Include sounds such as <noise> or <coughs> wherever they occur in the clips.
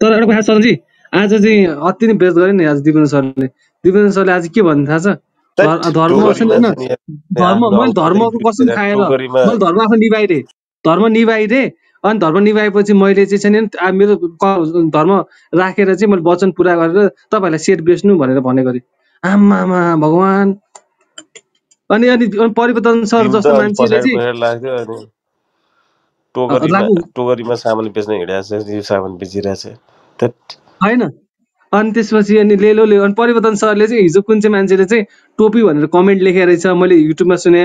तर एउटा कुरा सरजी आज चाहिँ अति नै बेस्ट गरे नि आज दिपेन्द्र सरले। दिपेन्द्र सरले आज के भन्नु थाहा छ? धर्म धर्म मैले धर्मको कसम वृत्ति खाएर मैले धर्म आफ्नो निभाइदिएँ धर्म निभाइदिएँ अनि धर्म निभाएपछि मैले चाहिँ छैन आ, मेरो क- धर्म राखेर चाहिँ मैले वचन पुरा गरेर तपाईँहरूलाई सेट बेच्नु भनेर भने गरेँ आमामा भगवान्। अनि अनि अनि परिवर्तन सर तिमी त जस्तो मान्छेले पछाडि चाहिँ पछाडि लाग्थ्यो अनि लागु। टोकरीमा सामान बेच्न हिँडिरहेको छ यो सामान बेचिरहेछ। होइन। अनि त्यसपछि अनि लेलो ले अनि परिवर्तन सरले चाहिँ हिजो कुन चाहिँ मान्छेले चाहिँ टोपी भनेर कमेन्ट लेखेर रहेछ मैले युट्युबमा सुने।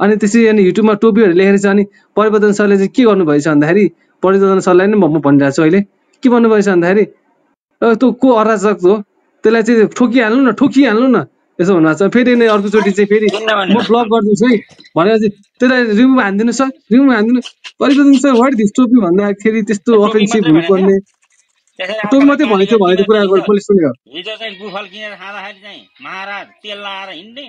अनि त्यसरी अनि युट्युबमा टोपी भनेर लेखेर रहेछ अनि परिवर्तन सरले चाहिँ के गर्नुभएछ भन्दाखेरि परिवर्तन सरलाई नै म भनिरहेको छु अहिले। के भन्नुभएछ भन्दाखेरि "अ, तँ को अराजक हो? त्यसलाई चाहिँ ठोकिहाल्नु न ठोकिहाल्नु न। यसो भन्नुभएको छ फेरि नै अर्कोचोटि चाहिँ फेरि म ब्लक गरिदिन्छु है। भनेर चाहिँ त्यसलाई रिमुभ हानिदिनु सर रिमुभ हानिदिनु। परिवर्तन सर वाट दिस टोपी भन्दाखेरि त्यस्तो अफेन्सिभ हुनुपर्ने। टोपी मात्रै भनेको थियो भनेको कुरा हिजो मैले सुनेको हिजो चाहिँ गुफल किनेर खाँदाखेरि चाहिँ महाराज तेल लाएर हिँड्ने।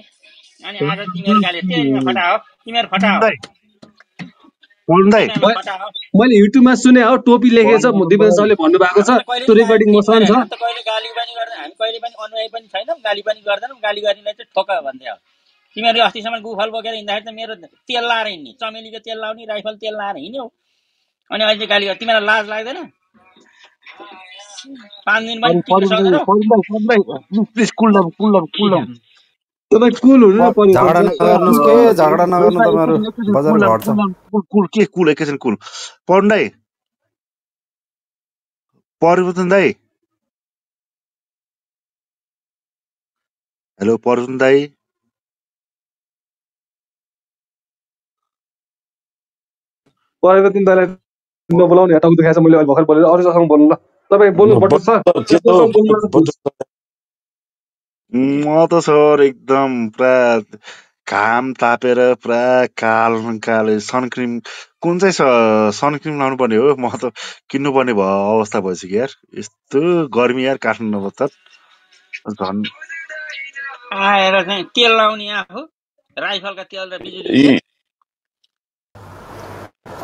अनि आज तिमीहरू गाली तिमीहरू फटा हो तिमीहरू फटा हो मैले युट्युबमा सुने हो टोपी लेखेछ पढ्नु म दिपेन सरले भन्नुभएको छ त्यो रेकर्डिङ गाली मसँग छ। कहिले गाली पनि गर्दैन हामी कहिले पनि अनुयायी पनि छैनौँ गाली पनि गर्दैनौँ गाली गर्नेलाई चाहिँ ठोक भन्थ्यो तिमीहरू अस्तिसम्म गुफल बोकेर हिँड्दाखेरि त मेरो तेल लाएर हिँड्ने चमेलीको तेल लाउने राइफल तेल लाएर हिँड्यौ अनि अहिले गाली गर तिमीलाई लाज लाग्दैन? पाँच दिन पनि कुल हुनु झगडा नगर्नुहोस् के झगडा नगर्नु तपाईँहरू बजार घट्छ कुल के कुल एकैछिन कुल पढ्नु दाइ परिवर्तन दाइ हेलो परिवर्तन दाइ परिवर्तन दललाई नबोलाउने मैले अहिले भर्खर बोलेर अरूसँग बोल्नु ल तपाईँ बोल्नु पर्छ म त सर एकदम पुरा घाम तापेर पुरा काल कालो सनक्रिम कुन चाहिँ सनक्रिम लाउनु पर्ने हो? म त किन्नु पर्ने भयो अवस्था भइसक्यो यार। यस्तो गर्मी यार काठमाडौँमा त। झन्। आएर चाहिँ तेल लाउने आफू राइफलका तेल र बिजुली। यी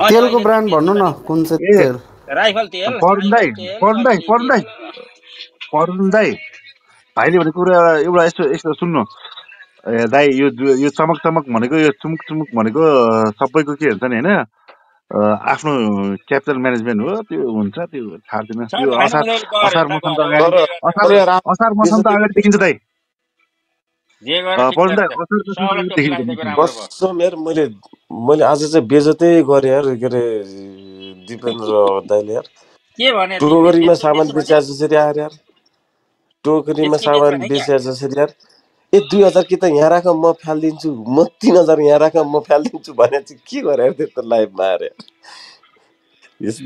अनि तेलको अहिले ब्रान्ड भन्नु न कुन चाहिँ ए तेल? राइफल तेल दाइ राइफल तेल दाइ तेल भाइले भनेको कुरा एउटा यस्तो यस्तो सुन्नु। ए दाइ यो जु- यो चमक चमक भनेको यो चुमुक चुमुक भनेको सबैको के हुन्छ नि होइन? आफ्नो क्यापिटल म्यानेजमेन्ट हो त्यो हुन्छ त्यो थाहा छैन छ त्यो नि होइन असार उनीहरू गरे असार मौसम त अगाडि तर असार तर असार त अगाडि देखिन्छ दाइ। जे गरेर ठिक असार सबलाई अगाडि देखिन्छ राम्रो भयो कसम यार मैले मैले आज चाहिँ बेजतै गरेँ यार के अरे दिपेन्द्र दाइले यार। के भने तिमीले टोकरीमा सामान त्यस्तो बेचे भने जसरी आएर यार। टोकरीमा सामान बेच्न क्या बेचे जसरी यार ए दुई हजार कि त यहाँ राख म फालिदिन्छु म तिन हजार यहाँ राख म फालिदिन्छु भने चाहिँ के आएर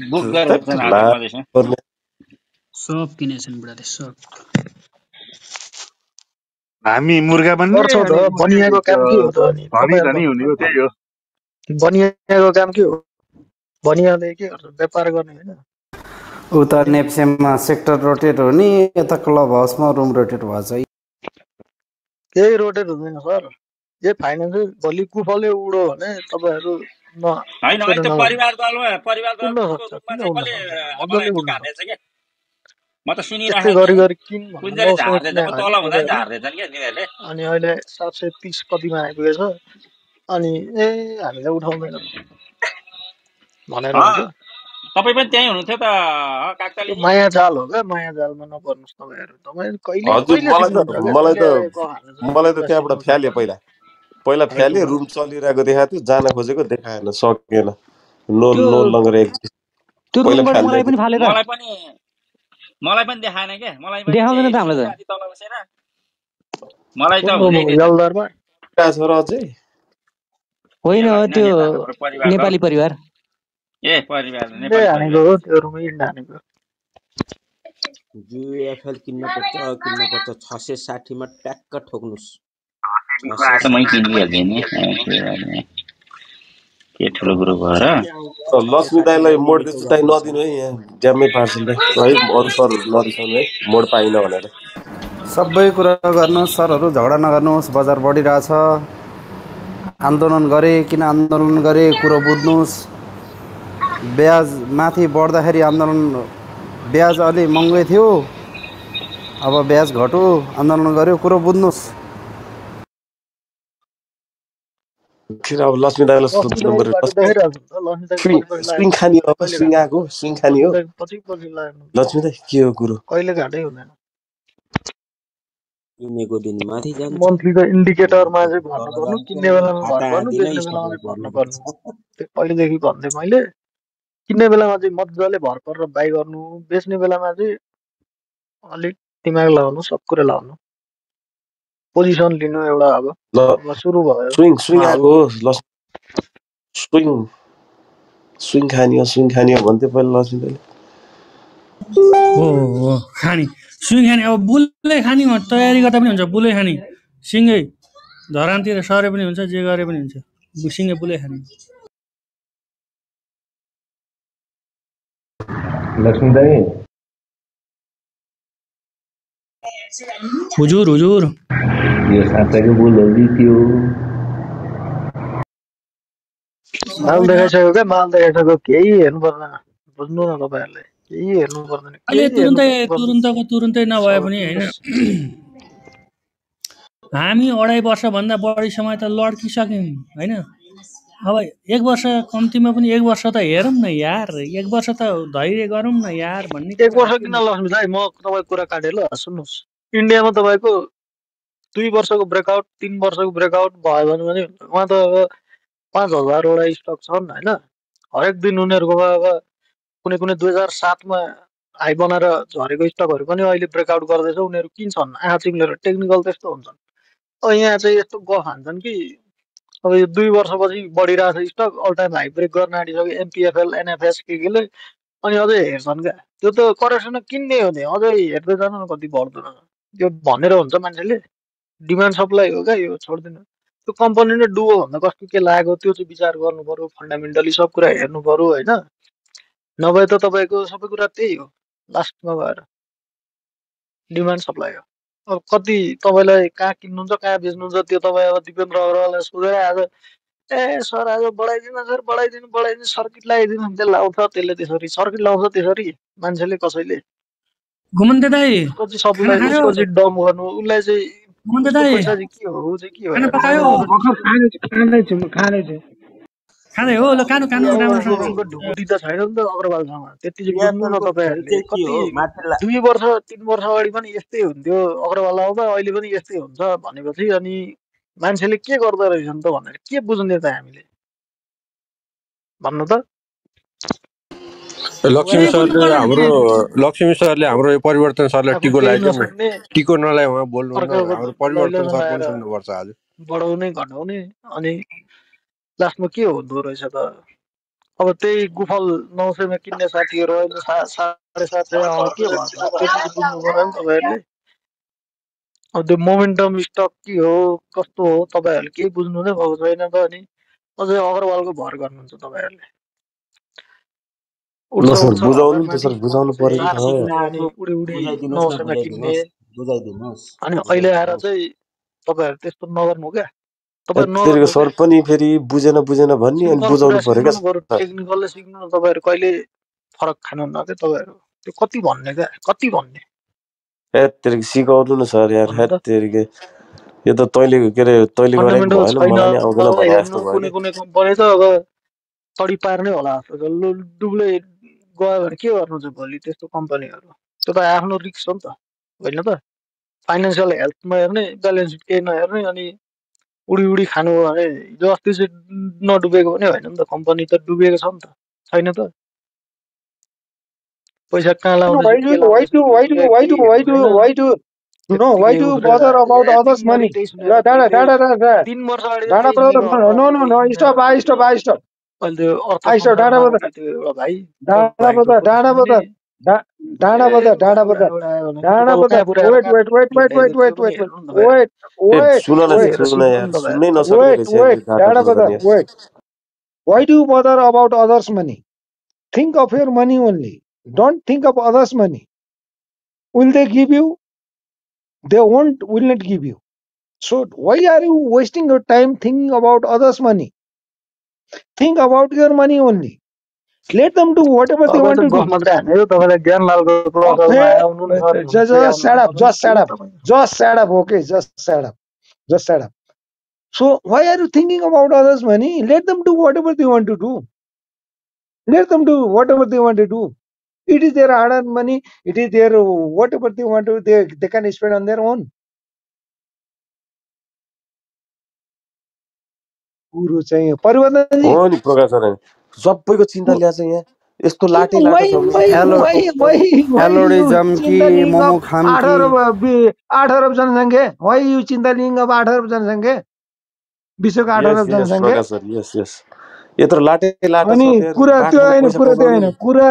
बुक गरेर धत् चाहिँ ला हाल्नु मधेसमा पर्ने। सब किनेछन् बुढाले सब हामी मुर्गा बन्ने गर्छौ त अनि बनियाको काम के हो त अनि? धनी धनी तपाईँहरूको हुने हो त्यही हो। बनियाको काम के हो? बनियाले के गर्छ? व्यापार गर्ने होइन? उता नेप्सेममा सेक्टर रोटेट हो नि यता क्लब हाउसमा रुम रोटेट भएको छ केही रोटेट हुँदैन सर। जे फाइनेन्सियल भोलि कुफले उडो भने तपाईँहरू अनि अहिले सात सय तिस कतिमा आइपुगेछ अनि ए हामीलाई उठाउँदैन। भनेर तपाईँ पनि त्यहीँ हुनुहुन्थ्यो त काकतालीजी माया जाल हो क्या माया जालमा नपर्नुहोस् तपाईँहरू। तपाईँ कहिले हजुर मलाई त मलाई त मलाई त्यहाँबाट सिक्नु फ्याल्यो थाल्छ पहिला पहिला फ्याल्यो कुरो रुम चलिरहेको देखाएको थियो जान खोजेको देखाएन सकिएन नो त्यो नो लङ्गर एक्जिस्ट त्यो पहिला रुमबाट मलाई पनि त मलाई पनि मलाई पनि देखाएन क्या मलाई पनि देखाउँदैन त्यही त हामीलाई त। सुनचाँदी तल बसेर। मलाई त कुन हुँदै रुम थिएछ यलदारमा थियो छ र अझै? होइन त्यो नेपाली परिवार। ए परिवार हानेको हो त्यो रुम इन्ड हानेको युएफएल किन्न पर्छ किन्न पर्छ छ सय साठीमा ट्याक्क ठोक्नुहोस् मै साठी किनिदिइहाल्थेँ नि के ठुलो कुरो भएर लक्ष्मी दाईलाई मोड दिएछु दाई नदिनु है यहाँ ड्याम्मै पार्छन् है अरू सरहरू नरिसाउनु है मोड पाइनँ भनेर सबै कुरा गर्नुहोस् सरहरू झगडा नगर्नुहोस् बजार बढिरहेछ आन्दोलन गरे किन आन्दोलन गरे कुरो बुझ्नुहोस् ब्याज माथि बढ्दाखेरि आन्दोलन ब्याज अलि महँगै थियो। अब ब्याज घटो आन्दोलन गर्यो कुरो बुझ्नुहोस् फेरि अब लक्ष्मी दाईलाई सोध्नु पछि स्विङ खाने हो घाट्छ आएको खाने हो। लक्ष्मी दाई के हो कुरो? कहिले घाटै हुँदैन। किनेको दिन माथि जान्छ। मन्थलीको इन्डिकेटरमा चाहिँ भर्नु पर्नु किन्ने बेलामा भर्नु पर्नु बेच्ने बेलामा चाहिँ भर्नु पर्नु। पहिलेदेखि भन्थेँ मैले। किन्ने बेलामा चाहिँ मजाले भर गरेर बाई गर्नु बेच्ने बेलामा चाहिँ अलिक दिमाग लगाउनु सब कुरा लगाउनु। पोजिसन लिनु एउटा अब सुरु भयो। स्विङ स्विङ आएको स्विङ स्विङ खाने हो स्विङ खाने हो भन्थ्यो पहिला लक्ष्मी दाईले हो खाने। सुइँ खाने अब बुलै खाने हो, तयारी गर्दा पनि हुन्छ बुलै खाने। सिँगै धरानतिर सरे पनि हुन्छ जे गरे पनि हुन्छ। सिँगै बुलै खाने। लक्ष्मी दाई हुजुर हुजुर। यो साताको बोल हो कि त्यो माल देखाइसक्यो क्या? माल देखाइसक्यो केही हेर्नु पर्दैन। बुझ्नु न तपाईँहरूले। केही हेर्नु पर्दैन। अहिले तुरुन्तै तुरुन्तको तुरुन्तै नभए पनि होइन। हामी अढाई वर्षभन्दा बढी समय त लड्किसक्यौँ होइन? अब एक वर्ष कम्तीमा पनि एक वर्ष त हेरौँ न यार एक वर्ष त धैर्य गरौँ न यार भन्ने एक वर्ष किन लक्ष्मी दाइ म तपाईँको कुरा काटेँ ल सुन्नुहोस्। इन्डियामा तपाईँको दुई वर्षको ब्रेकआउट तिन वर्षको ब्रेकआउट भयो भने पनि उहाँ त अब पाँच हजारवटा स्टक छन् होइन? हरेक दिन उनीहरूको अब कुनै कुनै दुई हजार सातमा हाई बनाएर झरेको स्टकहरू पनि अहिले ब्रेकआउट गर्दैछ उनीहरू किन्छन् आँखा चिम्लेर टेक्निकल त्यस्तो हुन्छन्। अब यहाँ चाहिँ यस्तो गफ हान्छन् कि अब यो दुई वर्षपछि बढिरहेको छ stock all time high break गर्न आँटिसक्यो एमपिएफएल एनएफएस के केले अनि अझै हेर्छन् क्या त्यो त करेक्सन किन्ने हो नि अझै हेर्दै जानु न कति बढ्दो रहेछ यो भनेर हुन्छ मान्छेले डिमान्ड सप्लाई हो क्या यो छोडिदिनु त्यो कम्पनी नै डुबो भन्दा कस्तो के लागेको त्यो चाहिँ विचार गर्नु पर्यो फन्डामेन्टली सब कुरा हेर्नु पर्यो होइन नभए त तपाईँको सबै कुरा त्यही हो लास्टमा गएर डिमान्ड सप्लाई हो अब कति तपाईँलाई कहाँ किन्नुहुन्छ कहाँ बेच्नुहुन्छ त्यो तपाईँ अब दिपेन्द्र अग्रवाललाई सोधेर आज ए सर आज बढाइदिनु सर बढाइदिनु बढाइदिनु सर्किट लगाइदिनु त्यसले लाउँछ त्यसले त्यसरी। सर्किट लाउँछ त्यसरी मान्छेले कसैले। घुमन्ते दाई। सबलाई डम गर्नु उसलाई चाहिँ पैसा के हो ऊ चाहिँ के हो? खाँदैछु खाँदैछु। खाँदै हो ल कानु कानु राम्रोसँग ढुकुटी त छैन नि त अग्रवालसँग त्यति तपाईँहरूले दुई वर्ष तिन वर्ष अगाडि पनि यस्तै हुन्थ्यो अग्रवाल आउँदा अहिले पनि यस्तै हुन्छ भनेपछि अनि मान्छेले के गर्दो रहेछन् त भनेर के बुझ्ने त हामीले? भन्नु त। लक्ष्मी सरले हाम्रो लक्ष्मी सरले हाम्रो यो परिवर्तन सरलाई टिको नसक्ने टिको नलाइ उहाँ अर्काको हाम्रो परिवर्तन सर पनि सुन्नुपर्छ आज। बढाउने घटाउने अनि लास्टमा के हुँदो रहेछ त? अब त्यही गुफल नौ सयमा किन्ने साथीहरू अहिले साढे सात सय के तपाईँहरूले। अब त्यो मोमेन्टम स्टक के हो कस्तो हो तपाईँहरूले केही बुझ्नु नै भएको छैन त अनि। अझै अग्रवालको भर गर्नुहुन्छ तपाईँहरूले। अनि अहिले आएर चाहिँ तपाईँहरू त्यस्तो नगर्नु क्या? तपाईँ यत्तिको नगर्नु सर पनि फेरि बुझेन बुझेन भन्ने अनि बुझाउनु सिक्नु क्या सिक्नु न तपाईँहरू कहिले फरक खानुहुन्न क्या तपाईँहरू। त्यो कति भन्ने क्या? कति भन्ने? हेत्तेरिक सिकाउनु न सर यार हेत्तेरिक यो त तैँले के अरे तैँले गरेको भएन मलाई आउँदैन भने जस्तो भयो कुनै कुनै कम्पनी त अब तडी पार्नै होला। जस्तो छ लु डुब्लै गयो भने के गर्नु चाहिँ भोलि त्यस्तो कम्पनीहरू? त्यो त आफ्नो रिक्स हो नि त। होइन त? फाइनेन्सियल हेल्थमा हेर्ने ब्यालेन्स सिट केही नहेर्ने अनि उडी उडी खानु हो भने हिजो अस्ति चाहिँ नडुबेको पनि होइन नि त कम्पनी त डुबेको छ नि त छैन त। पैसा कहाँ why लाउँदैछ? do के why लाउँदैछ do why do दुनियाँ why केही do why हेर्नु do छैन why do? No why त्यत्तिकै do you उफ्रेर bother about A others दिनभरि money? त्यही सुनेर ल डाँडा कहिले डाँडा डाँडा तिन वर्ष अगाडि त डाँडा त्यही brother सुनेको no no अग्रवालले no त्यही no सुनेर stop I stop कहिले I stop. अहिले त्यो अर्थ I stop डाँडा संसारमा brother. आउने त्यो एउटा भाइ। त्यो डाँडा भाइको brother पनि डाँडा सुन्ने brother. डा- डाँडा ए brother डाँडा उडा brother उडा आयो भने डाँडा कुरो brother कहाँ पुऱ्याएर wait कहाँ wait wait wait wait लट्याइदियो wait त्यो पनि wait wait हेर्नु नि तपाईँहरूले wait ए wait सुन न wait त्यति हेरेर सुन न सिक्नु यार नि सुन्नै तपाईँहरूले नसक्ने wait रहेछ यार wait यो डाटा डाँडा प्रधान brother यार wait why do you bother about others money think of your money only don't think of others money will they give you they won't will not give you so why are you wasting your time thinking about others money think about your money only Let them do whatever they तपाईँ want त to do गफ मात्रै हानेको तपाईँलाई ज्ञानलालको क्लबमा आउनु नि sir just shut up just shut up just shut up okay just shut up just shut up So why are you thinking about others' money? Let them do whatever they want to do. Let them do whatever they want to do. It is their hard-earned money. It is their uh, whatever they want to. They they can spend on their own. कुरो चाहिँ परिवर्तनजी हो नि प्रकाश sir सबैको चिन्ता ल्याएको छ यहाँ। यस्तो लाटे हेलोडिजम कि मोमो खाम आठ अरब आठ अरब जनसङ्ख्या। वही यु चिन्तालिङ्ग अब आठ अरब जनसङ्ख्या। विश्वको आठ अरब जनसङ्ख्या। प्रकाश सर यस यस यत्रो लाटे लाटो अनि कुरा त्यो होइन कुरा त्यो होइन कुरा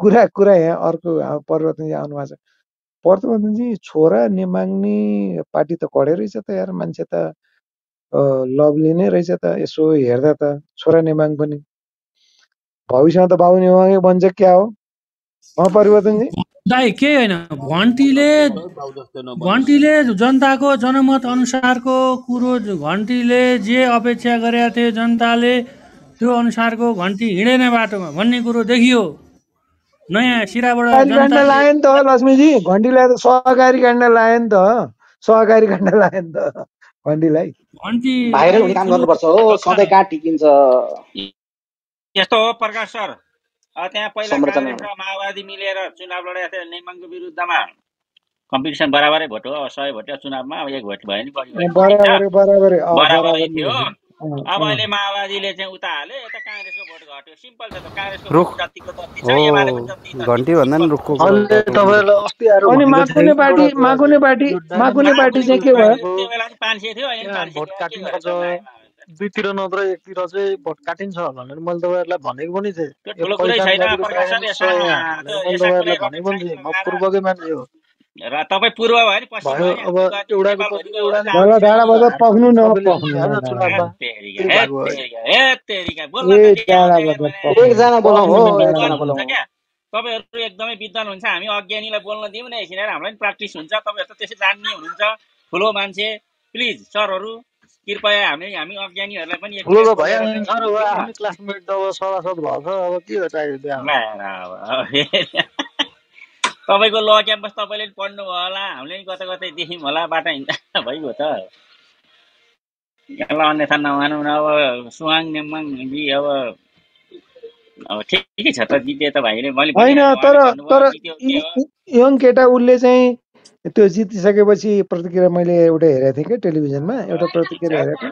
कुरा कुरा यहाँ अर्को अब परिवर्तनजी आउनु भएको छ। परिवर्तनजी छोरा नेमाग्ने पार्टी त कडै रहेछ त यार मान्छे त लभली नै रहेछ त यसो हेर्दा त छोरा नेमाङ पनि। भविष्यमा त बाबु नेमाङै बन्छ क्या हो? अँ परिवर्तनजी दाइ केही होइन? घन्टीले घन्टीले जनताको जनमत अनुसारको कुरो घन्टीले जे अपेक्षा गरेका थिए जनताले त्यो अनुसारको घन्टी हिँडेन बाटोमा भन्ने कुरो देखियो। नयाँ सिराबाट लायो नि त लक्ष्मीजी। घन्टीलाई त सहकारी काण्ड लायो नि त। सहकारी काण्ड लायो नि त घन्टीलाई। घन्टी भाइरल हुने अहिले काम गर्नुपर्छ हो सधैँ कहाँ टिकिन्छ? यस्तो हो प्रकाश सर। अ, त्यहाँ पहिला संरचना काङ्ग्रेस र माओवादी मिलेर चुनाव लडेका थिए नेमाङको विरुद्धमा। कम्पिटिसन बराबरै भोट हो सय भोट चुनावमा अब एक भोट भयो नि बढी भयो। नि, ठिक छ? बराबरै बराबरै अँ बराबरै बराबरै थियो अँ, अब अँ। अहिले माओवादीले चाहिँ उता हाल्यो यता काङ्ग्रेसको भोट घट्यो। सिम्पल छ त काङ्ग्रेसको रुख। भोट जतिको जति हो छ एमालेको जति जति घन्टी भन्दा नि सिम्पल रुखको अहिले कुरा तपाईँलाई अस्ति आएर अनि भनेको थिएँ पार्टी कुरा माकुने पार्टी माकुने पार्टी चाहिँ के भयो? तपाईँको त्यो बेला चाहिँ पाँच सय थियो अहिले पाँच सय भोट दुईतिर नत्र एकतिर चाहिँ भोट काटिन्छ भनेर मैले तपाईँहरूलाई भनेको पनि थिएँ। तपाईँहरूलाई भनेको पनि थिएँ। म पूर्वकै मान्छे हो। र तपाईँ पूर्व भयो नि पश्चिम तपाईँहरू एकदमै विद्वान हुन्छ हामी अज्ञानीलाई बोल्न दिउँ न एकछिन हामीलाई पनि प्र्याक्टिस हुन्छ तपाईँहरू त त्यसै जान्ने हुनुहुन्छ। ठुलो मान्छे प्लिज सरहरू कृपया हामी हामी अज्ञानीहरूलाई पनि क्लासमेट अब सभासद भएको छ अब के हो चाहियो <laughs> तपाईँको ल क्याम्पस तपाईँले पनि पढ्नु भयो होला। हामीले पनि कतै कतै देख्यौँ होला। बाटो हिँड्दा <laughs> भइगयो त। ल अन्यथा नमानौँ न। अब सुहाङ नेमाङजी अब अब ठिकै छ त। जिते त भाइले मैले होइन तर तर यङ केटा उसले चाहिँ त्यो जितिसकेपछि प्रतिक्रिया मैले एउटा हेरेको थिएँ क्या टेलिभिजनमा एउटा प्रतिक्रिया हेरेको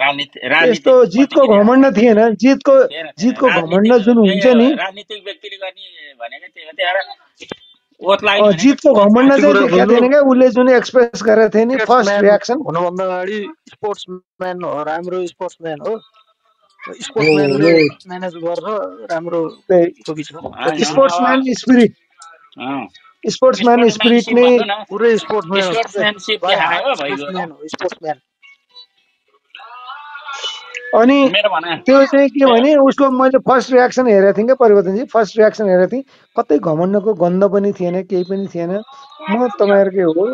राजनीतिक जितको घमण्ड थिएन जितको जितको घमण्ड जुन हुन्छ हो नि। राजनीतिक व्यक्तिले गर्ने भनेको त्यही हो त्यही ओत लाग्ने अँ, भनेको जितको घमण्ड चाहिँ बुझ्नु। थिएन क्या उसले जुन एक्सप्रेस गरेको थियो नि फर्स्ट रियाक्सन हुनुभन्दा अगाडि स्पोर्ट्सम्यान हो राम्रो स्पोर्ट्सम्यान हो। स्पोर्ट्सम्यानले म्यानेज गर्छ राम्रो स्पोर्ट्सम्यान स्पिरिट स्पोर्ट्सम्यान स्पिरिट नै। पुरै स्पोर्ट्सम्यान अनि त्यो चाहिँ के भने उसको मैले फर्स्ट रियाक्सन हेरेको थिएँ क्या परिवर्तनजी। फर्स्ट रियाक्सन हेरेको थिएँ। कतै घमण्डको गन्ध पनि थिएन केही पनि थिएन। म तपाईँहरूकै हो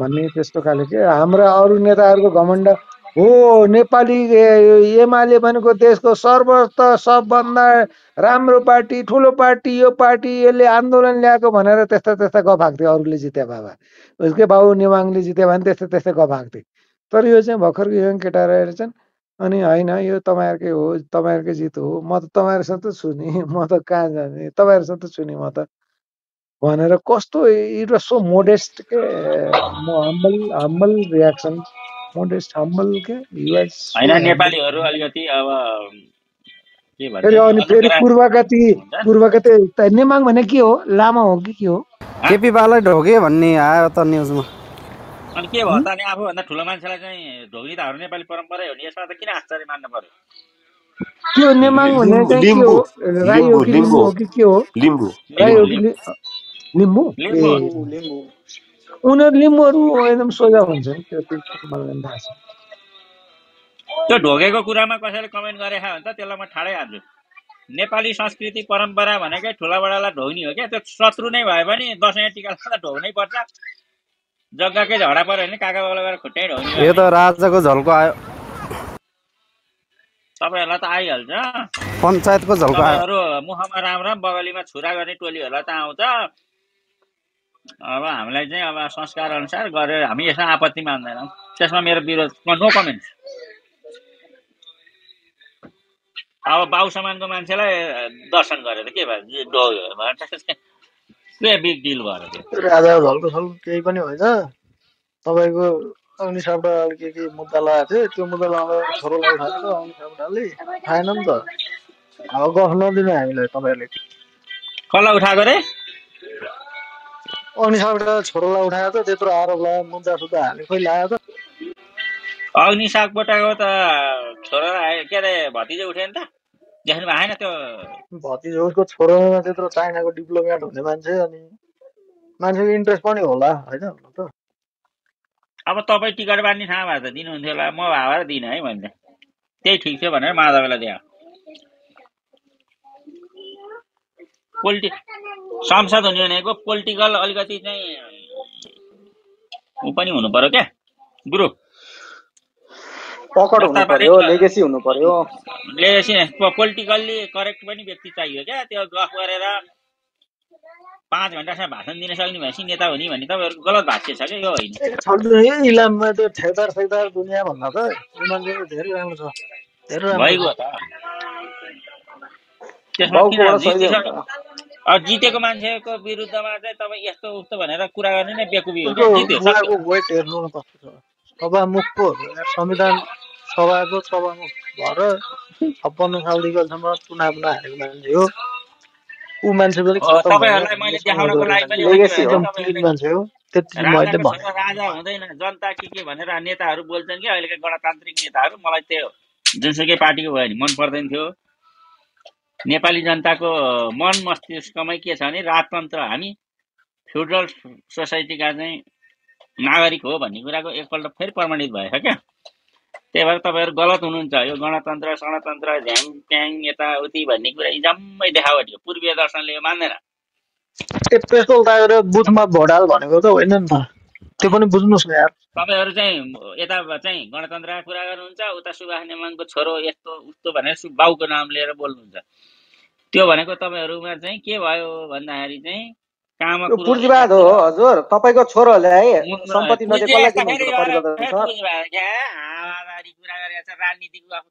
भन्ने त्यस्तो खाले के? हाम्रा अरू नेताहरूको घमण्ड हो नेपाली एमाले भनेको देशको सर्वस्त सबभन्दा राम्रो पार्टी ठुलो पार्टी यो पार्टी यसले आन्दोलन ल्याएको भनेर त्यस्ता त्यस्ता गफ थियो अरूले जिते बाबा। उसकै बाबु नेवाङले जित्यो भने त्यस्तै त्यस्तै गफ थिए तर यो चाहिँ भर्खरको केटाहरू आएर चाहिँ अनि होइन यो तपाईँहरूकै हो तपाईँहरूकै जित हो म त तपाईँहरूसँग छु नि म त कहाँ जाने तपाईँहरूसँग त छु नि म त भनेर कस्तो इट वाज सो मोडेस्ट के humble humble reaction modest humble के युआर सो होइन नेपालीहरू अलिकति अब के भन्छ अनि फेरि पूर्वका ती पूर्वका त्यो नेमाङ भने के हो लामा हो कि के हो केपी बालै ढोके भन्ने आयो त न्युजमा अनि के भयो? त अनि आफूभन्दा ठुलो मान्छेलाई चाहिँ ढोग्ने त हाम्रो नेपाली परम्परै हो नि यसमा त किन आश्चर्य मान्नु पर्यो के हो नेमाङ भन्ने लिम्बू चाहिँ के लिम्बू हो राई हो कि लिम्बू हो कि के हो लिम्बू राई लिम्बू हो कि लिम्बू लिम्बू ए लिम्बू लिम्बू लिम्बू उनीहरू लिम्बूहरू एकदम सोझा हुन्छन् त्यो मलाई पनि थाहा छ। त्यो ढोगेको कुरामा कसैले कमेन्ट गरेछ भने त त्यसलाई म ठाडै हाल्छु नेपाली संस्कृति परम्परा भनेकै ठुला बडालाई ढोग्ने हो क्या। त्यो शत्रु नै भए पनि दसैँ टिका लगाउँदा ढोग्नै पर्छ। जग्गाकै झगडा पऱ्यो भने काका बाबुलाई गएर खुट्टै ढोग्ने यो त राजाको झल्को आयो। तपाईँहरूलाई त आइहाल्छ। पञ्चायतको झल्को आ- तपाईँहरू मुखमा राम राम बगलीमा छुरा गर्ने टोलीहरूलाई त आउँछ। अब हामीलाई चाहिँ अब संस्कार अनुसार गरेर हामी यसमा आपत्ति मान्दैनौँ। त्यसमा मेरो विरोध नो कमेन्ट अब बाउ समानको मान्छेलाई दर्शन गरेर के भयो? के बिग डिल भयो त्यो। राजा झल्को सल्को केही पनि होइन। तपाईँको अग्नि सापडाले के के मुद्दा लगाएको थियो त्यो मुद्दा लगाएर छोरोलाई उठाएर अग्नि सापडाले खाएन नि त। अब गफ नदिनु हामीलाई तपाईँहरूले। कसलाई उठाएको रे? अग्नि सापडा छोरोलाई उठाएर त त्यत्रो आरोप लगायो मुद्दा सुद्धा हाल्यो खोइ लाग्यो त। अग्नि सागबटाको त छोरा के अरे भतिजा उठ्यो नि त? देख्नु छैन त्यो। भतिजो उसको छोरोमा त्यत्रो चाइनाको डिप्लोमेट हुने मान्छे अनि मान्छेको इन्ट्रेस्ट पनि होला होइन हुन त। अब तपाईँ टिकट बाँड्ने ठाउँ भए त दिनुहुन्थ्यो होला म भए भएर दिइनँ है मैले त्यही ठिक थियो भनेर माधवलाई दिएँ पोलिटि संसद हुने भनेको पोलिटिकल अलिकति चाहिँ ऊ पनि हुनु पर्यो क्या? ग्रुप पकड हुनु पर्यो पारे लेगेसी हुनु पर्यो। लेसी पोलिटिकल्ली करेक्ट पनि व्यक्ति चाहियो क्या? त्यो गफ गरेर पाँच घन्टासम्म भाषण दिन सक्ने भनेपछि नेता हुने भन्ने तपाईँहरूको गलत भाष्य छ क्या? यो होइन। इलाममा त्यो ठेकदार सेकदार दुनियाँ भन्दा त धेरै राम्रो छ। धेरै राम्रो भइगयो त। त्यसमा हुन्छ जितेको मान्छेको विरुद्धमा चाहिँ तपाईँ यस्तो उस्तो भनेर कुरा गर्ने नै बेकुबी हो। उसको क्या जित्यो सक्यो बुवाको वेट हेर्नु कस्तो छ। संविधान सभाको सभामुख भएर छप्पन्न सालदेखिसम्म चुनाव नहारेको मान्छे हो। ऊ मान्छे पनि मान्छे हो। त्यति मैले राजा हुँदैन। जनता के के भनेर नेताहरू बोल्छन् कि अहिलेका गणतान्त्रिक नेताहरू मलाई त्यो जुनसुकै पार्टीको भयो भने मन पर्दैन थियो। नेपाली जनताको मन मस्तिष्कमै के छ भने राजतन्त्र हामी फ्युडरल सोसाइटीका चाहिँ नागरिक हो भन्ने कुराको एकपल्ट फेरि प्रमाणित भएछ क्या? त्यही भएर तपाईँहरू गलत हुनुहुन्छ। यो गणतन्त्र सणतन्त्र झ्याङ ट्याङ यताउति भन्ने कुरा यी जम्मै देखावटी पूर्वीय दर्शनले यो मान्दैन। बुथमा भोट हाल भनेको त होइन नि त। त्यो पनि बुझ्नुहोस् न यार। तपाईँहरू चाहिँ यता चाहिँ गणतन्त्रका कुरा गर्नुहुन्छ उता सुभाष नेमाङको छोरो यस्तो उस्तो भनेर सु बाउको नाम लिएर बोल्नुहुन्छ। त्यो भनेको तपाईँहरूमा चाहिँ के भयो भन्दाखेरि चाहिँ काममा यो कुरो पुँजीवाद हो हजुर। तपाईँको छोरोलाई मुख सम्पत्ति नदिए पुँजी कसलाई यस्ता दिनुहुन्छ फेरि त गएर परिवर्तन फेरि सर पुँजी भयो क्या? हावाबारी कुरा गरेर छ राजनीतिको अब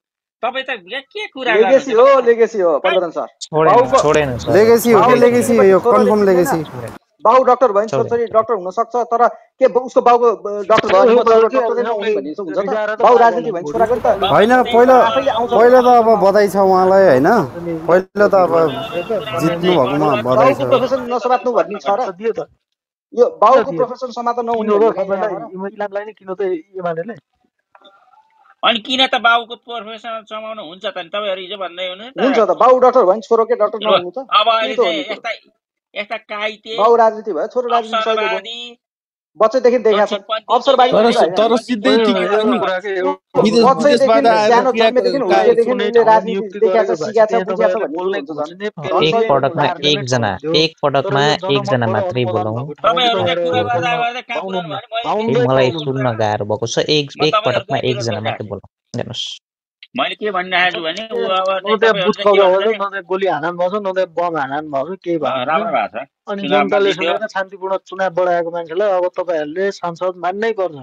तपाईँ त के के कुरा लेगेसी गर्नुहुन्छ हो बताउनु लेगेसी हो है परिवर्तन सर। छोडेन बाउको छोडेन सर। लेगेसी हो बाउ कि लेगेसी हो यो छोरोले कन्फर्म जित्दैन लेगेसी बाउ डक्टर भयो भने छोरछोरी डक्टर हुन सक्छ तर के उसको बाउको डक्टर भयो छोरो बाउ राजनीति भयो छोराको नि त। होइन पहिला पहिला त अब बधाई छ उहाँलाई होइन? पहिला त अब जित्नु भएकोमा बधाई छ। प्रोफेसन नसमात्नु भन्ने छ र। यो बाउको प्रोफेसन समात्न नहुने हो इलामलाई नै किन त एमाले अनि किन त बाउको प्रोफेसन चमाउनु हुन्छ त नि? तपाईँहरू हिजो भन्दै हुनु नि हुन्छ त। बाउ डक्टर भयो भने छोरो के डक्टर नहुनु त। अब अहिले चाहिँ यस्ता यस्ता काइते बाउ राजनीति भयो छोरो राजनीति बच्चैदेखि देखाएको छन् अवसरवादी तर सिधै एक पटकमा एकजना एक पटकमा एकजना मात्रै अनुमोदन बोलाउँ भएको ठाउँमा तपाईँहरू चाहिँ चाहिँ कुरा तपाईँहरूले गर्दा बोल्न गर्दा कहाँ पुग्नु पाउनुहुन्न भने मैले ए पाउनुहुन्न के मलाई सुन्न गाह्रो भएको छ। एक पटकमा एकजना मात्रै छु बोलाउँ हेर्नुहोस्। मैले के भनिरहेको छु भने ऊ अब गोली हानन भएको छ न बम हानन भएको केही भएको राम्रो भएको छ। अनि जनताले सुनेर शान्तिपूर्ण चुनाव बढाएको मान्छेलाई अब तपाईँहरूले सांसद मान्नै पर्छ।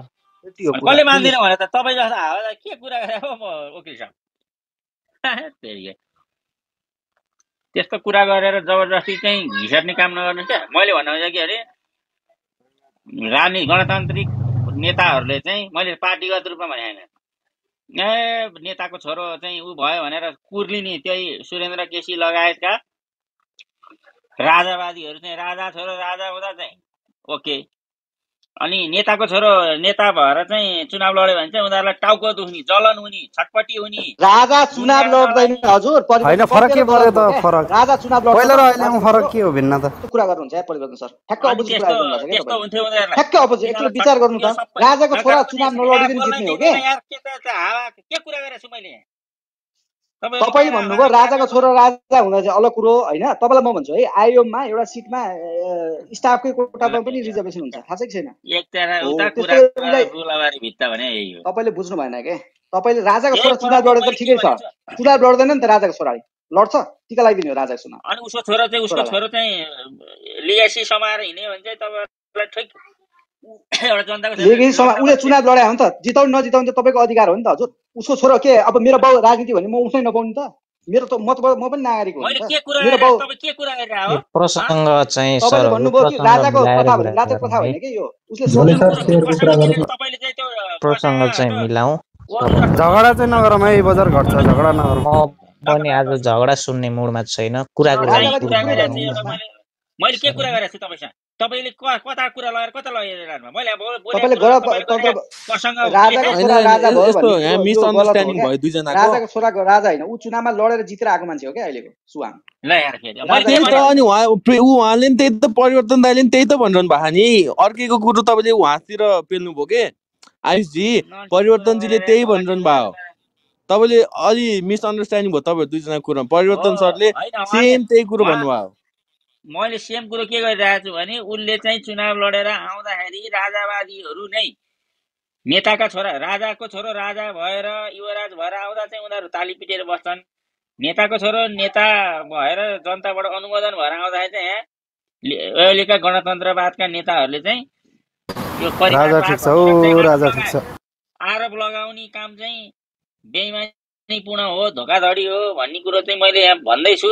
कसले मान्दैन भने त तपाईँ जस्तो हावा के कुरा वकिल साहब? <laughs> त्यही त्यस्तो कुरा गरेर जबरजस्ती चाहिँ घिसाट्ने काम नगर्नु क्या। मैले भन्नु के अरे राजनीति गणतान्त्रिक नेताहरूले चाहिँ मैले पार्टीगत रूपमा भने होइन। ए नेताको छोरो चाहिँ ऊ भयो भनेर कुर्लिने त्यही सुरेन्द्र केसी लगायतका राजावादीहरू चाहिँ राजा छोरो राजा हुँदा चाहिँ ओके। अनि नेताको छोरो नेता भएर चाहिँ चुनाव लड्यो भने चाहिँ उनीहरूलाई टाउको दुख्ने जलन हुने छटपटी हुने। राजा चुनाव लड्दैन हजुर। होइन फरक के त फरक? राजा चुनाव लड्छ। पहिला त र अहिलेमा राजाको फरक छोरो के हो भिन्नता? कस्तो कुरा गर्नुहुन्छ है परिवर्तन सर? ठ्याक्क अपोजिट कुरा त्यस्तो गरिदिनु भएको छ क्या त्यस्तो हुन्थ्यो उनीहरूलाई। ठ्याक्क अपोजिट। एकचोटि विचार गर्नु त। राजाको छोरा चुनाव नलडिकन जित्ने हो कि? यार के त हावा के कुरा गरेको छु मैले? तपाईँले भन्नुभयो राजाको छोरो राजा हुँदा चाहिँ अलग कुरो होइन? तपाईँलाई म भन्छु है आयोगमा एउटा सिटमा स्टाफकै कोटामा पनि रिजर्भेसन हुन्छ थाहा छ कि छैन? तपाईँले बुझ्नु भएन क्या तपाईँले राजाको छोरा चुनाव कुरालाई लडे त ठिकै छ। चुनाव लड्दैन नि त राजाको छोराले। लड्छ टिका लगाइदिने हो राजाको चुनाव। अनि उसको छोरो चाहिँ उसको छोरो चाहिँ लिएसी समाएर हिँड्यो भने चाहिँ तपाईँलाई ठिक <coughs> लड्न उसले चुनाव लड्यो हो नि त। जिताउनु नजिताउनु त तपाईँको अधिकार हो नि त। हजुर उसको छोरो के अब मेरो बाउ राजनीति भने म उठ्नै नपाउनु त। मेरो त म त म पनि नागरिक हो नि मैले त। के कुरा मेरो बाउ प्रसङ्ग चाहिँ सरहरू भन्नुभयो कि राजाको कथा भने राजाको कथा होइन कि यो उसले सर प्रसङ्ग चाहिँ न तपाईँले चाहिँ त्यो प्रसङ्ग चाहिँ कहाँबाट मिलाउँ। झगडा चाहिँ नगरौँ है बजार घट्छ झगडा नगरौँ। म पनि आज झगडा सुन्ने मुडमा छैन। कुराको मैले मैले के कुरा गरेको छु तपाईँसँग? तपाईँले क- कता कुरा लगाएर कता जानुभयो मैले राजाको छोराको राजा होइन ऊ चुनावमा लडेर जितेर आएको मान्छे हो क्या अहिलेको भने अनि उहाँले नि त्यही त परिवर्तन दाइले नि त्यही त भनिरहनु भएको नि। अर्कैको कुरो तपाईँले उहाँतिर पेल्नु भयो के? आयुषजी परिवर्तनजीले त्यही भनिरहनु भयो तपाईँले अलि मिसअन्डरस्ट्यान्डिङ भयो तपाईँहरू दुईजनाको कुरोमा। परिवर्तन सरले सेम त्यही कुरो भन्नुभयो। मैले सेम कुरो के गरिरहेको छु भने उसले चाहिँ चुनाव लडेर आउँदाखेरि राजावादीहरू नै नेताका छोरा राजाको छोरो राजा भएर युवराज भएर आउँदा चाहिँ उनीहरू ताली पिटेर बस्छन्। नेताको छोरो नेता भएर जनताबाट अनुमोदन भएर आउँदाखेरि चाहिँ यहाँ अहिलेका गणतन्त्रवादका नेताहरूले चाहिँ यो आरोप लगाउने काम चाहिँ बेइमानीपूर्ण हो धोकाधडी हो भन्ने कुरो चाहिँ मैले यहाँ भन्दैछु।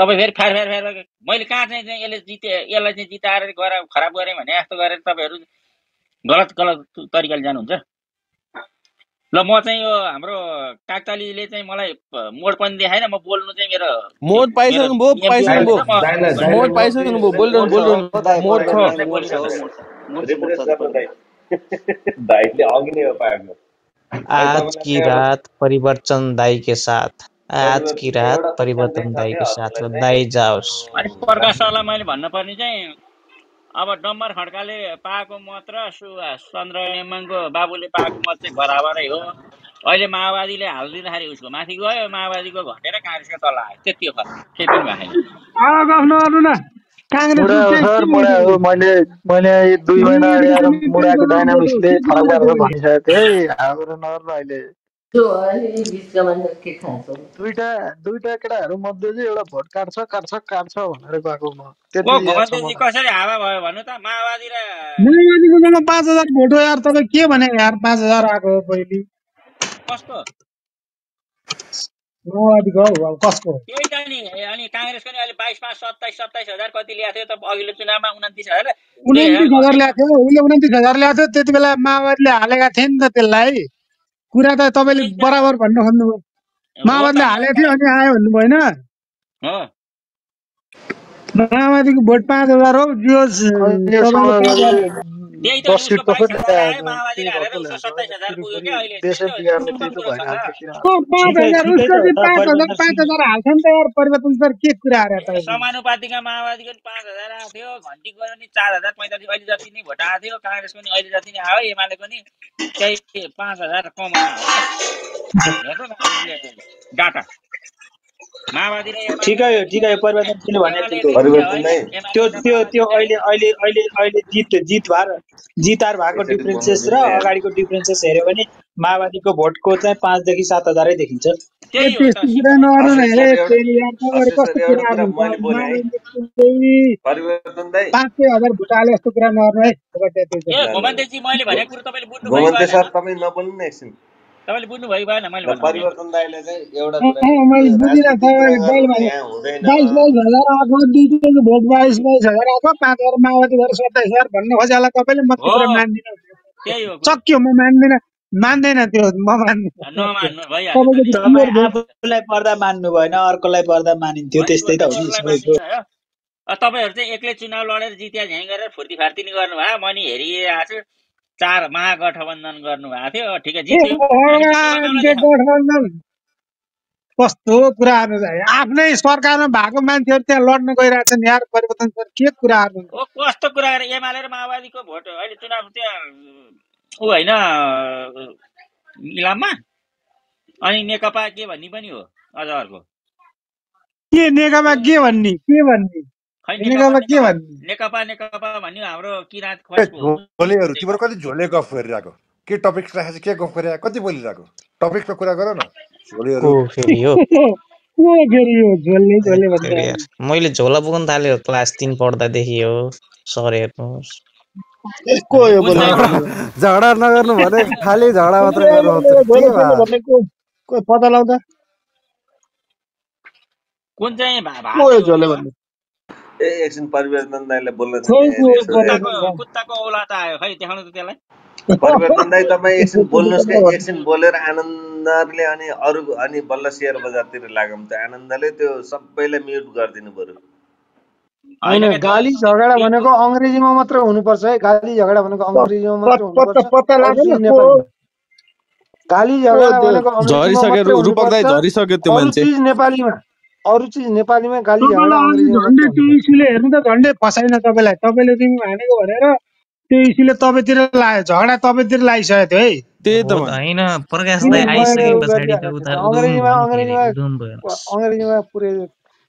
तपाईँ फेरि फ्यार फ्यार फ्यार मैले कहाँ चाहिँ चाहिँ यसले जिते यसलाई चाहिँ जिताएर गएर खराब गरेँ भने जस्तो गरेर तपाईँहरू गलत गलत तरिकाले जानुहुन्छ ल म चाहिँ यो हाम्रो काकतालीले चाहिँ मलाई मोड पनि देखाएन म बोल्नु चाहिँ मेरो मोड मेरो पाइसक्नु भयो नियम पाइसक्नु बिग्रेको भयो छ म दाइलाई म दाइलाई मोड म पाइसक्नु भयो दुई बोलिरहनु मोड छ बोलिरहनु हो दाइ मोड मोड छ बोल्न चाहिँ मोड छ आज की रात परिवर्तन दाई के साथ आज की परिवर्तन रात परिवर्तन छ दाई क्या के साथ हजुरलाई र चाहिँ दाई जाओस् अनि प्रकाश सरलाई मैले भन्नुपर्ने चाहिँ अब डम्बर खड्काले पाएको मत र सुभाष चन्द्र नेमाङको बाबुले पाएको मत चाहिँ बराबरै हो। अहिले माओवादीले हालिदिँदाखेरि उसको माथि गयो माओवादीको घटेर काङ्ग्रेसको तल आयो। त्यति हो केही पनि भएको छैन अब गफ नगर्नु न। काङ्ग्रेसको मुडा हो केही सर के मुडा हो मैले मैले दुई महिना त्यही डाइनामिक्सले फरक के भनिसकेको थिएँ। है हाम्रो नगर्नु अहिले। दुईटा दुईटा केटाहरू मध्ये चाहिँ एउटा भोट काट्छ काट्छ काट्छ भनेर गएको म। ओ त्यति याद छ घमण्डेजी मलाई। कसरी हावा भयो भन्नु त? माओवादी र माओवादीको जम्मा पाँच हजार भोट हो यार तपाईँ के भने यार? पाँच हजार आएको हो पहिले। माओवादीको हौ अब कसको त्यही त नि ए, अनि काङ्ग्रेसको नि अहिले बाइस पाँच सत्ताइस सत्ताइस हजार कति ल्याएको थियो त? अघिल्लो चुनावमा उन्तिस हजार। उन्तिस ल्याएको थियो उसले उन्तिस हजार ल्याएको थियो त्यति बेला माओवादीले हालेका थिए नि त त्यसलाई। कुरा त तपाईँले बराबर भन्नु खोज्नुभयो। माओवादीले हालेको थियो अनि आयो भन्नु भएन हो माओवादीको भोट पाँच हजार हो। जो परिवर्तन सर के कुरा समानुपातिका माओवादीको नि पाँच हजार आएको थियो घन्टी गयो नि चार हजार पैँतालिस अहिले जति नै भोट आएको थियो काङ्ग्रेसको नि अहिले जति नै आयो एमालेको नि त्यही पाँच हजार अहिले डाटा ठिकै हो ठिकै हो परिवर्तन चिन्नु भने त्यो त्यो त्यो अहिले अहिले अहिले अहिले जित जित भएर जितार भएको डिफ्रेन्सेस र अगाडिको डिफ्रेन्सेस हेऱ्यो भने माओवादीको भोटको चाहिँ पाँचदेखि सात हजारै देखिन्छ। एकछिन। तपाईँले बुझ्नुभयो भएन मैले परिवर्तन चाहिँ एउटा मैले गर्नु भोट बाइस बाइस हजार आएको पाँच हजार माओवादी भएर सत्ताइस हजार भन्नु तपाईँले म त्यो कुरा मान्दिनँ। त्यही हो। कुरो सक्यो म मान्दिनँ। मान्दैन त्यो म मान्दिनँ। भयो आफूलाई पर्दा मान्नु भएन अर्कोलाई पर्दा मानिन्थ्यो त्यस्तै त हो। भयो तपाईँहरू चाहिँ एक्लै चुनाव लडेर जित्या झ्याङ गरेर फुर्ती फार्ती गर्नुभयो। म नि हेरिरहेको छु। चार महागठबन्धन गर्नुभएको थियो। ठिकै गठबन्धन। कस्तो कुराहरू आफ्नै सरकारमा भएको मान्छेहरू त्यहाँ लड्न गइरहेछन् यार परिवर्तन के कुराहरू कस्तो कुरा गरेर एमाले र माओवादीको भोट अहिले चुनाव त्यहाँ ऊ होइन इलाममा? अनि नेकपा के भन्ने पनि हो अझ अर्को। के नेकपा के भन्ने? के भन्ने? नेकपा नेकपा के नेकपा भन्ने? नेकपा नेकपा भन्यो हाम्रो किराँत ए खसको हो झोलेहरू तिम्रो कति झोले गफ गरिरहेको? के टपिक राखेको छ? के गफ गरिरहेको? कति बोलिरहेको? टपिकमा कुरा गर न। झोलेहरू। को फेरि हो को फेरि यो झोल्ने झोल्ने भन्ने फेरि यार मैले झोला पुग्न थाल्यो क्लास तिन पढ्दादेखि हो सर हेर्नुहोस्। को यो <laughs> झगडा नगर्नु भने खालि झगडा <laughs> मात्रै पत्ता कुन चाहिँ झोले भन्ने? एकछिन परिवर्तन दाईलाई बोल्न कुत्ताको परिवर्तन कुत्ताको औला त आयो। खै देखाउनु त त्यसलाई। परिवर्तन दाई तपाईँ एकछिन बोल्नुहोस् कि? एकछिन बोलेर आनन्दले अनि अरू अनि बल्ल सेयर बजारतिर लागौँ त्यो आनन्दले त्यो सबैलाई म्युट गरिदिनु बरु होइन गाली झगडा भनेको अङ्ग्रेजीमा मात्र हुनुपर्छ है। गाली झगडा भनेको अङ्ग्रेजीमा मात्र हुनुपर्छ। गाली झगडा भनेको अङ्ग्रेजीमा झरिसक्यो मात्रै रूपक दाई हुनुपर्छ झरिसक्यो त्यो मान्छे। चिज नेपालीमा। अरू चिज नेपालीमा गाली झगडा तपाईँलाई अघि झन्डै त्यो इस्युले हेर्नु त झन्डै फसाइन तपाईँलाई। तपाईँले तिमी भनेको भनेर त्यो इस्युले तपाईँतिर लाग्यो झगडा तपाईँतिर लागिसकेको थियो है। त्यही त होइन प्रकाश मैले आइसके पछाडि त उता अङ्ग्रेजीमा अङ्ग्रेजीमा अङ्ग्रेजीमा पुरै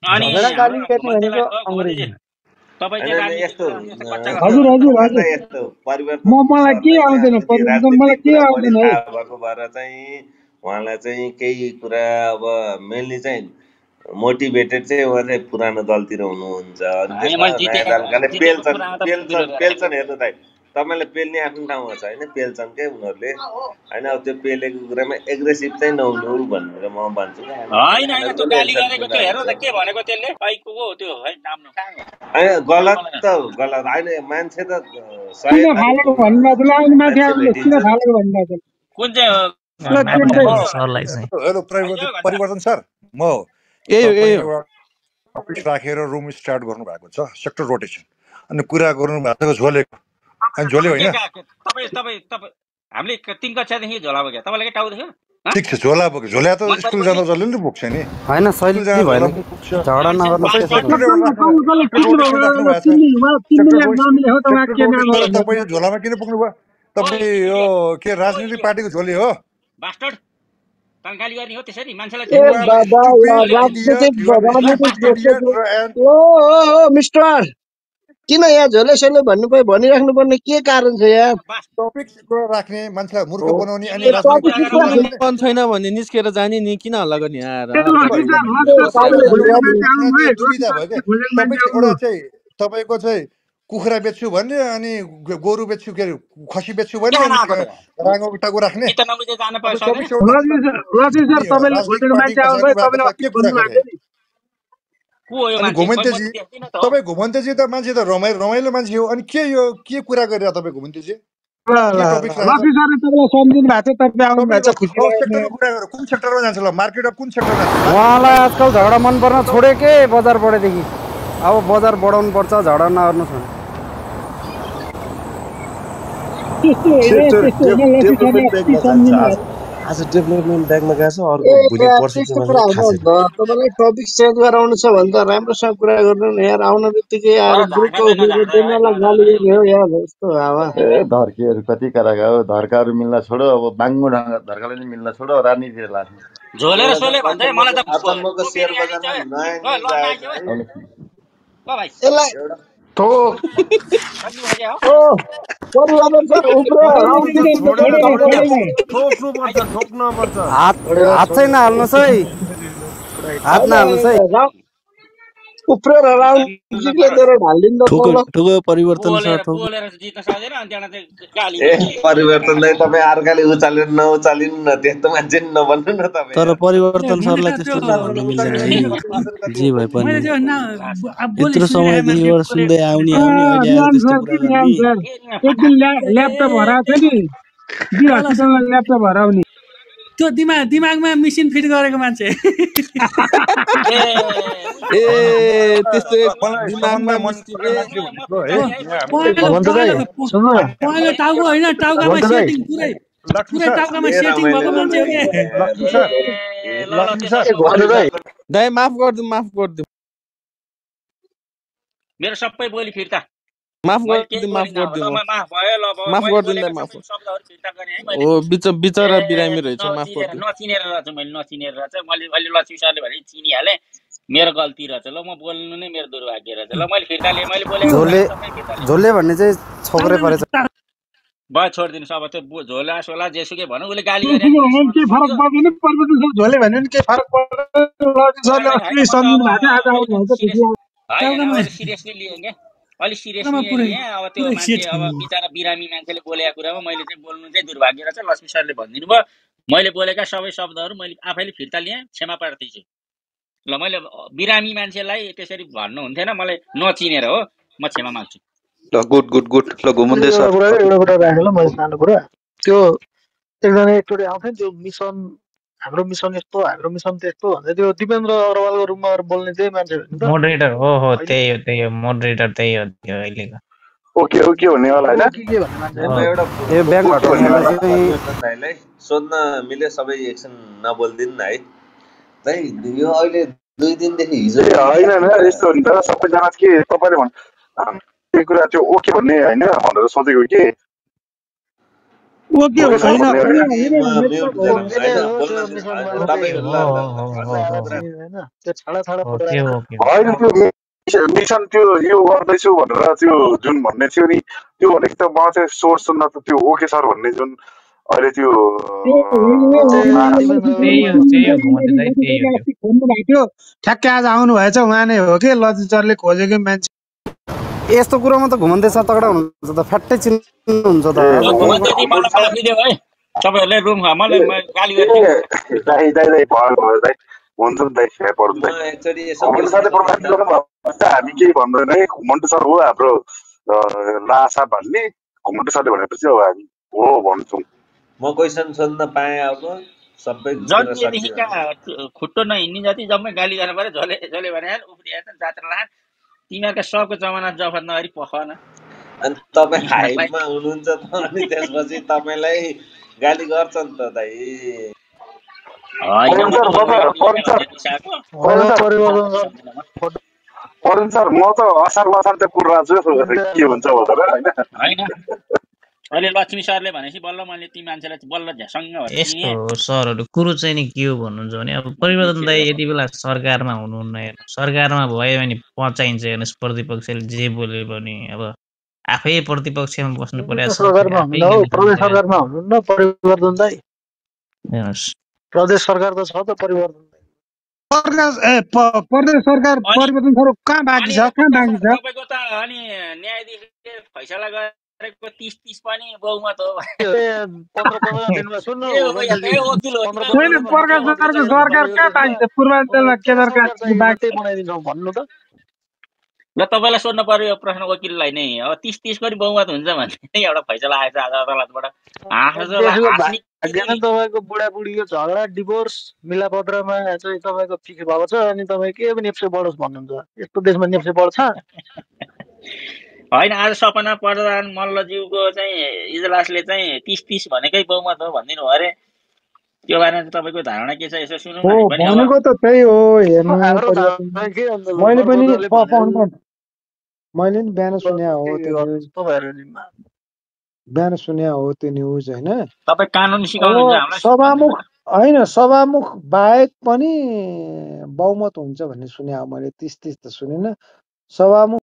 अनि झगडा गाली गर्ने भनेको हो घुमन्तेजी अङ्ग्रेजीमा। तपाईँ होइन चाहिँ होइन राजनीतिक यस्तो कुरामा यस्तो अँ, कच्चा हजुर हजुर। हजुर म मलाई के आउँदैन परिवर्तन मलाई के आउँदैन भएको भएर चाहिँ उहाँलाई चाहिँ केही कुरा अब मेनली चाहिँ मोटिभेटेड चाहिँ उहाँ चाहिँ पुरानो दलतिर हुनुहुन्छ पेल्छन् त तपाईँले पेल्ने आफ्नो ठाउँमा छ होइन पेल्छन् क्या उनीहरूले होइन अब त्यो पेलेको कुरामा एग्रेसिभ चाहिँ नहुनु भनेर म भन्छु होइन गलत त गलत। होइन मान्छे त किन चाहिँ परिवर्तन सर म ए टपिक राखेर रुम स्टार्ट गर्नुभएको छ सेक्टर रोटेसन अनि कुरा गर्नु भएको छ झोलेको अनि झोले होइन? का तपाईँ तपाईँ तपाईँ हामीले क- तिन कक्षादेखि झोला बोक्यो। तपाईँलाई के टाउ देख्यो हँ? ठिक छ झोला बोक्यो। झोला त स्कुल जाँदा जसले नि पुग्छ नि। होइन झगडा भएको तपाईँ झोलामा किन पुग्नुभयो? ओ तपाईँ यो के राजनीतिक पार्टीको झोले हो? गाली गर्ने हो त्यसरी मान्छेलाई मिस्टर किन यहाँ झोले सोले भन्नु भनिराख्नु पर्ने के कारण छ यार बास टपिक कुरा राख्ने मान्छेलाई मूर्ख बनाउने अनि छैन भने निस्केर जाने नि किन हल्ला गर्ने चाहिँ तपाईँको चाहिँ कुखुरा बेच्छु भन्ने अनि गोरु बेच्छु के अरे खसी बेच्छु भन्ने कहाँ अनि आएको क- त राँगो टाको राख्ने छ घुमन्तेजी तपाईँ घुमन्तेजी त मान्छे त रमाइलो रमाइलो मान्छे हो। अनि के यो के कुरा गरेर तपाईँ घुमन्तेजी? छ छ कुन सेक्टरमा जान्छ ल मार्केटमा कुन उहाँलाई आजकल झगडा मन पर्न छोड्यो के बजार बढेदेखि अब बजार बढाउनु पर्छ झगडा नगर्नुहोस् भने त्यस्तो होइन त्यस्तो होइन आज डेभलपमेन्ट ब्यागमा गएको छ अर्को भोलि तपाईँलाई टपिक चेन्ज गराउनु छ भने त राम्रोसँग कुरा गर्नु न यार आउने बित्तिकै ल गाली गर्ने हो यस्तो हावा ए धर्कीहरू कति कराका हो धर्काहरू मिल्न छोडो अब बाङ्गो ढङ्ग धर्काले नि मिल्न छोडो राजनीतितिर लाग्नु झोले र एउटा सोले है मलाई त सेयर बजारमा नयाँ यसलाई हात हात चाहिँ नहाल्नुहोस् है। हात नहाल्नुहोस् है उफ्रेर राउन्ड परिवर्तन परिवर्तन दाइ तपाईँ अर्काले उचालेर नउचालिनु न त्यस्तो मान्छे नि नबन्नु न तपाईँ तर परिवर्तन सरलाई त्यस्तो चाहिँ भन्न मिल्दैन है जे भए पनि ना यत्रो समयदेखिबाट बोले सुन्दै आउने आउने ल्यापटप हराएको छ नि ल्यापटप हराउने त्यो दिमाग दिमागमा मिसिन फिट गरेको मान्छे। <laughs> ए पहेँलो टाउको होइन टाउकामा सेटिङ पुरै पुरै सर। टाउकामा सेटिङ भएको मान्छे हो क्या माफ गरिदिउँ माफ गरिदिउँ। मेरो सबै बोली फिर्ता। माफ गरिदिउँ माफ म माफ भयो ल अब माफ है बिच बिचरा बिरामी रहेछ माफ गरिदिउँ नचिनेर रहेछ मैले नचिनेर रहेछ। मैले अहिले लक्ष्मी सरले भने चिनिहालेँ मेरो गल्ती रहेछ। ल म बोल्नु नै मेरो दुर्भाग्य रहेछ। ल मैले फिर्ता लिएँ मैले बोलेका झोले झोले भन्ने चाहिँ छोक्रे परेछ। भयो छोडिदिनुहोस् अब त्यो झोला सोला जेसुकै भनौँ उसले गाली उठ्छ फरक पर्दैन? झोले भन्यो भने केही फरक पर्दैन। सिरियसली लिएँ क्या। अलिक सिरियसली अब त्यो मान्छे अब बिचरा बिरामी मान्छेले बोलेको कुरामा मैले चाहिँ बोल्नु चाहिँ दुर्भाग्य रहेछ। लक्ष्मी सरले भनिदिनु भयो। मैले बोलेका सबै शब्दहरू मैले आफैले फिर्ता लिएँ क्षमा प्रार्थी छु। ल मैले बिरामी मान्छेलाई त्यसरी भन्नु हुन्थेन। मलाई नचिनेर हो। म क्षमा माग्छु। ल गुड गुड गुड। ल एउटा सर। एउटा कुरा राखेँ ल मैले सानो कुरा। त्यो एकजना एकचोटि आउँथ्यो नि त्यो मिसन हाम्रो मिसन यस्तो हाम्रो मिसन त्यस्तो भन्दै त्यो दिपेन्द्र अग्रवालको रुममा बोल्ने त्यही मान्छे मोडरेटर हो हो त्यही हो त्यही हो मोडरेटर त्यही हो त्यो अहिलेको ओके ओके भन्नेवाला होइन हो के के भन्ने मान्छे म होइन एउटा यो परिवर्तन दाईलाई सोध्न मिले सबै एकछिन नबोलिदिनु न है दाइ यो अहिले दुई दिनदेखि हिजो होइन होइन यस्तो हो नि त सबैजना के तपाईँले भन् आम, त्यो कुरा त्यो ओके भन्ने होइन भनेर सोधेको कि ओके हो त्यो होइन मिसन त्यो यो गर्दैछु भनेर त्यो जुन भन्ने थियो नि त्यो भनेको त म चाहिँ सोर्स सुन्न त त्यो ओके सर भन्ने जुन अहिले त्यो ठ्याक्कै आज आउनु भएछ उहाँ नै हो कि लजिस्टरले खोजेको मान्छे यस्तो कुरोमा त सर तगडा हुनुहुन्छ त फ्याट्टै चिन्नुहुन्छ त। तपाईँहरूले रुम मलाई गाली गरेँ। हुन्छ नि दाइ सरले हामी केही भन्दैन है। घमण्ड सर हो हाम्रो लासा भन्ने। घमण्ड सरले भनेपछि अब हामी हो भन्छौँ। म क्वेसन सोध्न पाएँ अब सबै खुट्टो नहिँड्ने जति जम्मै गाली गर्नु पऱ्यो। झोले झोले भने उफ्रिएछन् जात्रा लान्। तिमीहरूका सबको जमाना जफत नगरी पख न। अनि तपाईँ हाइपमा हुनुहुन्छ त अनि त्यसपछि तपाईँलाई गाली गर्छ नि त दाइ। म सर त म त त असार लसार चाहिँ कुरिरहेको छु के हुन्छ भनेर होइन। अहिले लक्ष्मी सरले भनेपछि बल्ल मैले ती मान्छेलाई बल्ल झ्यासङ्ग भएर यस्तो हो सरहरू कुरो चाहिँ नि के हो भन्नुहुन्छ भने अब परिवर्तन दाइ बिर्सिएर यति बेला सरकारमा हुनुहुन्न हेर्नु। सरकारमा भयो भने पचाइन्छ हेर्नुहोस् प्रतिपक्षले जे बोल्यो भने अब आफै प्रतिपक्षमा बस्नु प्रदेश परिवर्तन प्रदेश सरकार त छ त परिवर्तन। प्रदेश ए प- प्रदेश सरकार परिवर्तन कहाँ बाँकी छ? कहाँ बाँकी छ? तपाईँको त अनि न्यायाधीशले फैसला गरेको तिस तिस पनि बहुमत हो। भन्नु त। ल तपाईँलाई सोध्नु पर्यो यो प्रश्न वकिललाई नै। अब तिस तिस पनि बहुमत हुन्छ भन्ने <laughs> एउटा फैसला आएछ आज अदालतबाट। तपाईँको बुढाबुढीको झगडा डिभोर्स मिलापत्रमा चाहिँ तपाईँको फिक्स भएको छ अनि तपाईँ के पनि नेप्से बढोस् भन्नुहुन्छ। यस्तो देशमा नेप्से बढ्छ। <laughs> होइन आज सपना प्रधान मल्लज्यूको चाहिँ इजलासले चाहिँ तिस तिस भनेकै बहुमत हो भनिदिनु अरे। त्यो बारेमा तपाईँको धारणा के छ यसो सुनौँ न हो हामी पनि अब। भनेको त त्यही हो मैले पनि मैले पनि बिहान सुने हो त्यो बिहान सुने हो त्यो न्युज होइन? तपाईँ कानुन हामीलाई सभामुख होइन सभामुख बाहेक पनि बहुमत हुन्छ भन्ने सुने हो मैले तिस तिस त सुनेन। सभामुख